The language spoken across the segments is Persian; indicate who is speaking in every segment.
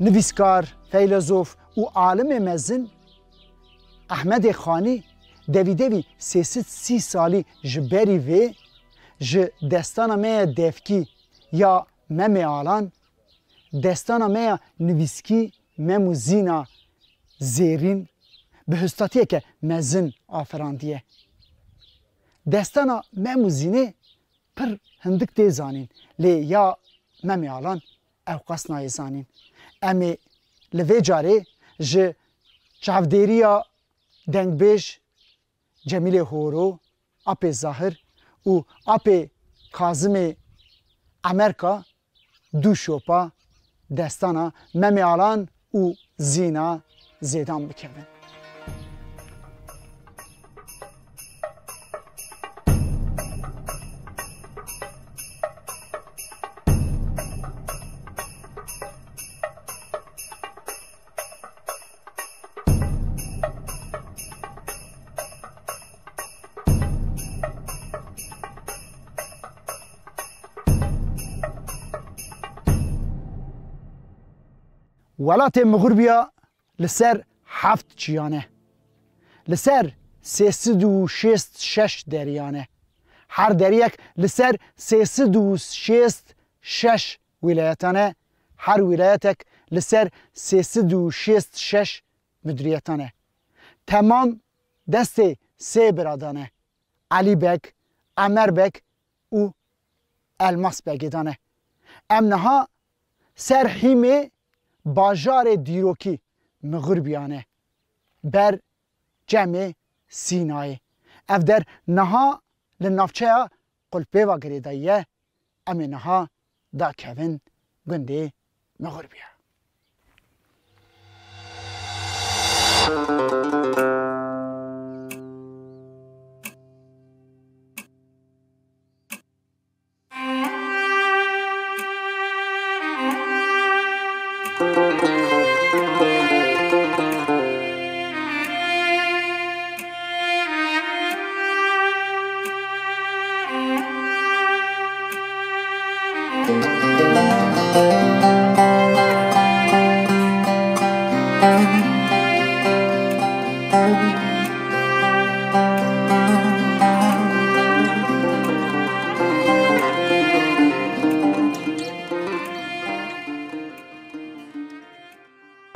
Speaker 1: نویسکار فیلسوف و عالم مزن احمد خانی دویدوی سیست سی سالی جبری وی ji destana me ya devkî ya meme alan, destana me ya nivîskî memu zîna zêrîn bi histatiyeke mezin afirandiye. Destana memu zînê pir hindik tê zanîn lê ya meme alan ew qas nayê zanîn. امی لوی جاره ج چاودیریا دنگبیش جمیل هورو اپ ظاهر و اپ کازم امریکا دو شوپا دستانا ممی آلان و زینا زیدان بکوین ولات مغربیا لسر هفت چیانه لسر سیسد و شست شش دریانه هر دریک لسر سیسد و شست شش ولایتانه هر ولایتک لسر سیسد و شست شش مدیریتانه تمام دست سه برادانه علی بک امر بک و الماس بگیدانه امنها سر حیمه باجار دیروکی مغربیانه بر جمع سینای اف در نها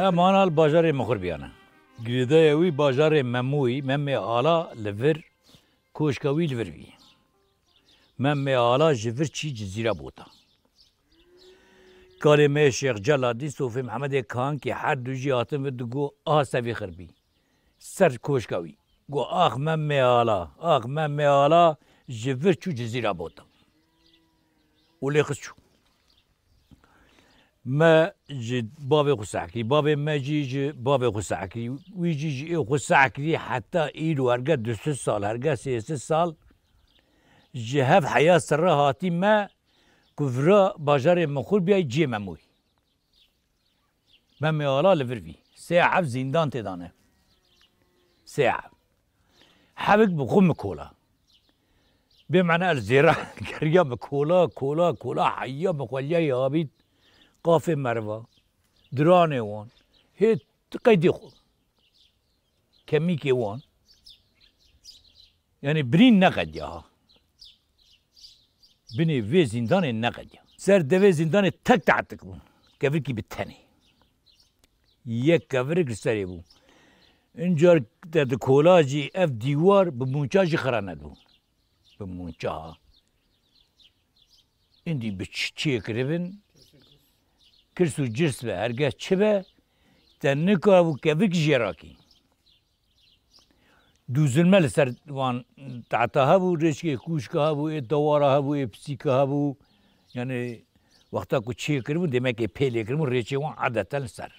Speaker 1: لنافچه قلپه و گریدایه امی نها دا کوین گنده مغربیه
Speaker 2: مانال باجار مخور بیانه گریده وی باجار مموی مم آلا لور کوشکاوی لور بی مم آلا جور چی جزیره بودا کلمه شیخ جلادی صوفی محمد کان که هر دو جی آتم و دگو آه سوی خربی سر کوشکاوی گو آخ مم آلا آخ مم آلا جور چو جزیره بودا ولی خس چو ما جد باب خسعكي باب ما جي جي باب خسعكي ويجي جي خسعكي حتى إيلو هرقا دست سال هرقا سيس سال. جهاف حياة سرها هاتي ما كفرا باجار مخور بيا جي مموي ما ميالا لفرفي. ساعة زندان تدانه. ساعة. حبك بخم كولا بمعنى الزراعة كريا مكولا كولا كولا حيا مخوليا يابيت قاف مروا درانه وان. هیت قیدی خو. کمی که وان. یعنی برین نقد یا بینی وی زندان نقد یا سر دوی زندان تک تعتق بون کفر کی بتنی. یک کفر سری بون اینجا در کولاجی اف دیوار به مونچاجی خرانه بون به مونچا. ایندی به چی کربن کرس و جرس به هرگاه چه به تا نکا و کویک جراکی دو ظلمه لسر وان تعتا هبو رشک کوشکا هبو ای دوارا هبو ای پسیکا هبو یعنی وقتا کو چی کرمو ki pele کرمو ریچه وان عادتا لسر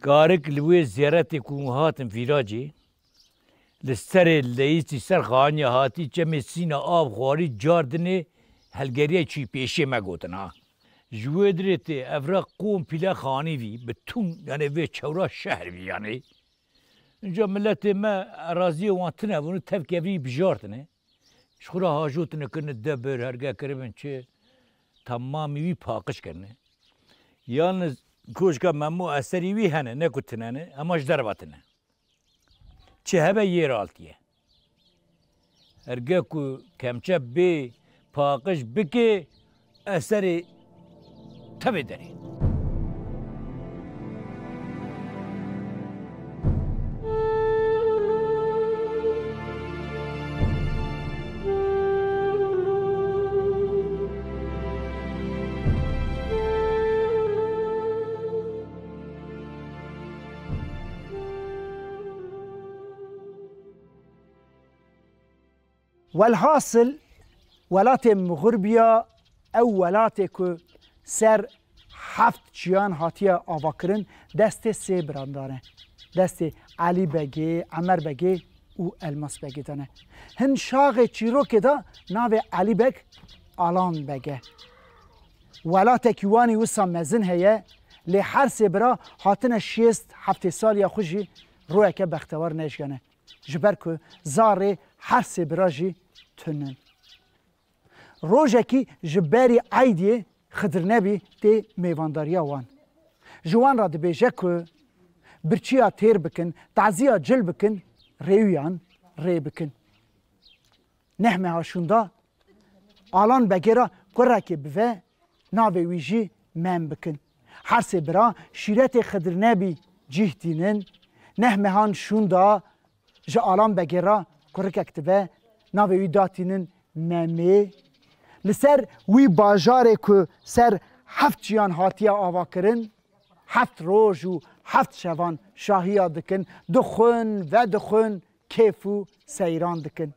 Speaker 2: کارک لوی زیارت کو هاتم فیراجی لسر لیسی سر خانی هاتی چه سینا آب خواری جاردنه هلگریه چی پیشه مگوتن ها جوه درته افرا قوم پیلا خانی وی به تون یعنی وی چورا شهر وی یعنی اینجا ملت ما راضی وانتنه ونو تفکه وی بجارتنه شخورا هاجوتنه کنه دبر هرگاه کربن چه تمامی وی پاکش کنه یالنز کوشکا ممو اثری وی هنه نه کتنانه اماش درباتنه چه هبه یه رالتیه هرگه کمچه بی پاقش بکه اثری تبي deneyin.
Speaker 1: والحاصل ولاتم غربيا أو ولاتك سر هفت چیان هاتیا آوا کرن دست سه براندانه دست علی بگی عمر بگی و الماس بگی دانه هن شاغ چیرو که دا ناو علی بگ آلان بگه. ولات کیوانی وسا مزن هیه لی هر سه برا هاتن شیست هفته سال یا خوشی روی که بختوار نشگنه جبر که زاره هر سه برا جی تنن. روژکی جبری عیدی Xizirnebî tê mêvandariya wan. Ji wan ra dibêje ku birçiya têr bikin, taziya cil bikin, rêwiyan rê bikin. Neh mehaşûnda alan begera kurekê bive navê wî jî mem bikin. Her sê bira şîretê xizirnebî cih dînin, neh mehan şûnda ji alan begera kurikek dibe navê wî datînin memê لسر وی باجاره که سر هفت جیان هاتیا آوا کرن هفت روز و هفت شوان شاهیا دکن دخون و دخون کیف و سیران دکن.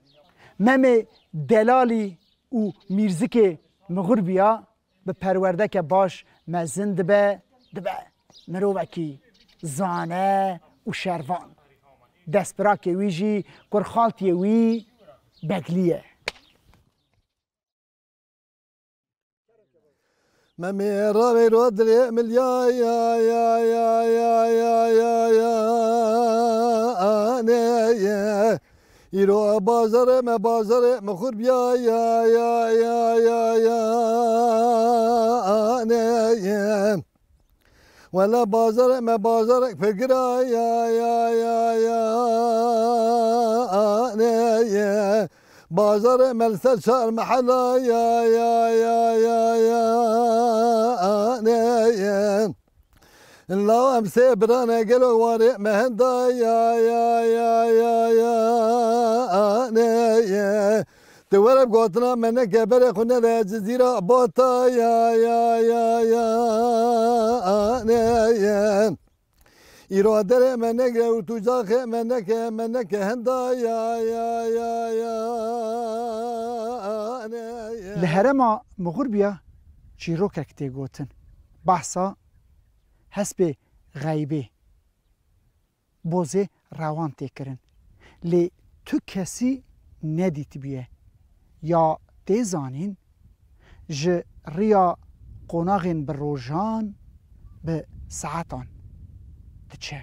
Speaker 1: ممه دلالی و میرزک مغربیا به پرورده که باش مزن دبه دبه مرووکی زانه و شروان. دست براک ویجی کرخالتی وی بگلیه
Speaker 3: ممي رامي رودري مل يا يا يا يا يا يا يا يا أنا يا يرو بازار ما بازار مخور بيا يا يا يا يا يا أنا يا ولا بازار ما بازارك فقرا يا يا يا يا أنا يا بازار ملسل شهر محلا يا يا يا يا يا يا الله امسي برانا قالوا وارق مهندا يا يا يا يا يا يا تورب قوتنا من خنا لا جزيرة بوتا يا يا يا يا يا İradere meneke u tucake meneke meneke henda ya ya ya ya
Speaker 1: Li herema mugurbiya çîrokek tê gotin behsa hespê xeybê bozê rewan tê kirin lê tu kesî nedîtibiye ya tê zanîn ji riya قۆناغên bi rojan bi saetan tečе.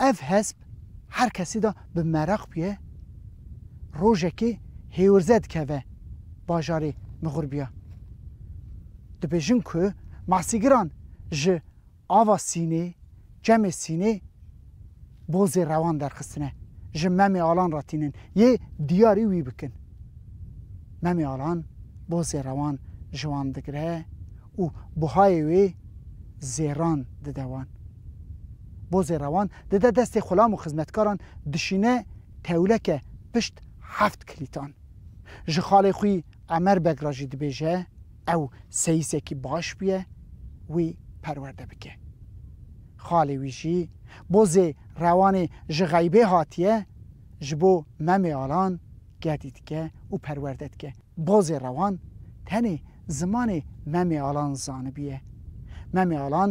Speaker 1: Ev hesp her kesî da bi meraq bûye, rojekê hêwirze dikeve bajarê mixurbiya. Dibêjin ku masîgiran ji ava sînê, cemê sînê bozê rewan derxistine ji memê alan ratînin yê diyarî wî bikin. Memê alan bozê rewan ji wan digire û buhayê wê زیران ددوان. بو زیروان دده دست خلامو و خدمتکاران دشینه تاوله که پشت هفت کلیتان. جخال خوی عمر بگراجی دبیجه او سیسه کی باش بیه وی پرورده بکه خالی ویشی بوزی روان جغیبه هاتیه جبو ممی آلان گردید که او پرورده که بوزی روان تنی زمان ممی آلان بیه مەمیاڵان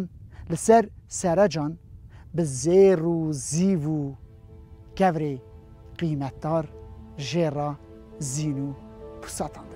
Speaker 1: لەسەر سەرەجان بە زێر و زیو و کەورێ قیمەتدار ژێڕە زینو و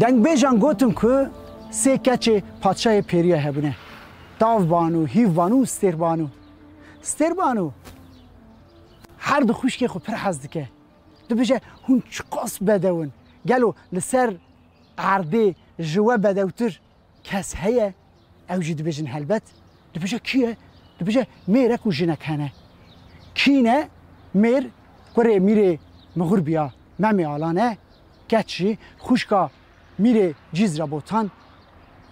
Speaker 1: دنگ بیجان گوتم که سه کچه پادشاه پیریا هبونه. داو بانو هیو بانو ستر بانو. ستر بانو هر دو خوشکی خو پر حز دکه. دو بجه هون چقاس بدون گلو لسر عرده جوا بدوتر کس هیه؟ او جی دو بجن هلبت. دو بجه کیه؟ دو بجه میره و جنک هنه. کینه؟ میر کره میره مغور بیا ممی آلانه. کچی؟ خوشکا میره جیز را بوتان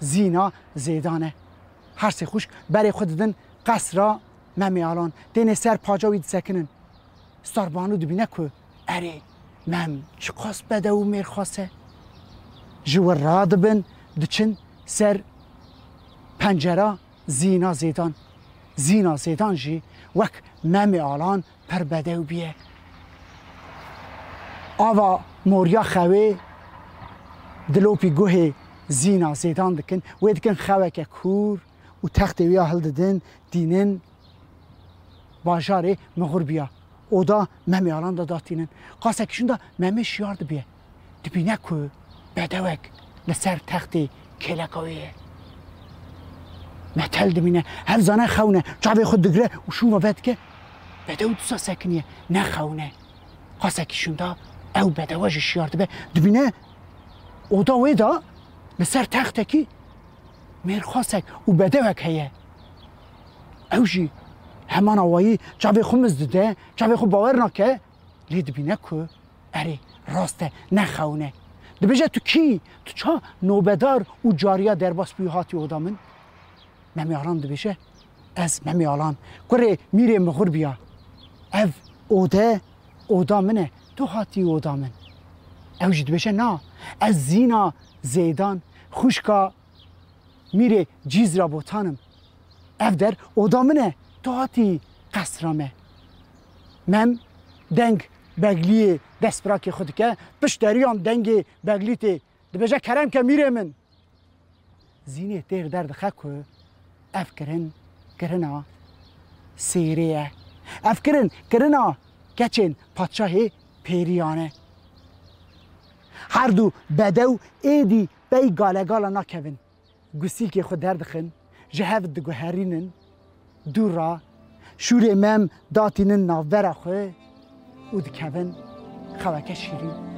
Speaker 1: زینا زیدانه. هر سه خوش برای خود دن قصرا ممی آلان. دین سر پاجاوی سکنن. ستاربانو دبینه که اره مم چه قاس بده و میر خواسته جو را دبن. دچن سر. پنجره. زینا زیدان. زینا زیدان جی. وک ممی آلان. پر بده و بیه. آوا موریا خوی. دلوپی گوه زینا زیدان دکن و دکن خوه که کور و تخت ویا هل ددن دینن باجاره مغور بیا. او دا ممی آلان دا داتینن. قاسه کشون دا ممی شیار دا بیه دبینه که بدوک لسر تخت کلکاویه متل دبینه. هر زانه خونه. جاوی خود دگره و شو ما بد که بدو دوسا سکنیه. نه خونه. قاسه کشون دا او بدواج شیار دا دبینه او دا وی دا لسر تختکی میرخواستک او بدوک هیه او جی همان آوایی جاوی خو مزدده جاوی خو باور نکه لی دبینه که اری راسته نخونه دبیجه تو کی؟ تو چا نوبدار او جاریا در باس بیو هاتی اودا من؟ ممیاران دبیجه از ممیالان کره میره مخور بیا. او اوده اودا منه تو هاتی اودا من. او جی دبیجه نا از زینا زیدان خوشکا میره جیز را بوتانم اف در اودا منه تو هاتی قصرامه من دنگ بگلی دست براکی خود که پشتریان دنگ بگلی تی دبجه کرم که میره من زینه تیغ درد خکو اف کرن کرنا اف کرن کرنا کچن پادشاه پیریانه هر دو بدو ایدی بی گاله گاله نکوین گوسیل که خود دردخن جهو دگو هرینن. دور را شور مم داتینن ناوبره خواه. او دکوین خوکه شیرین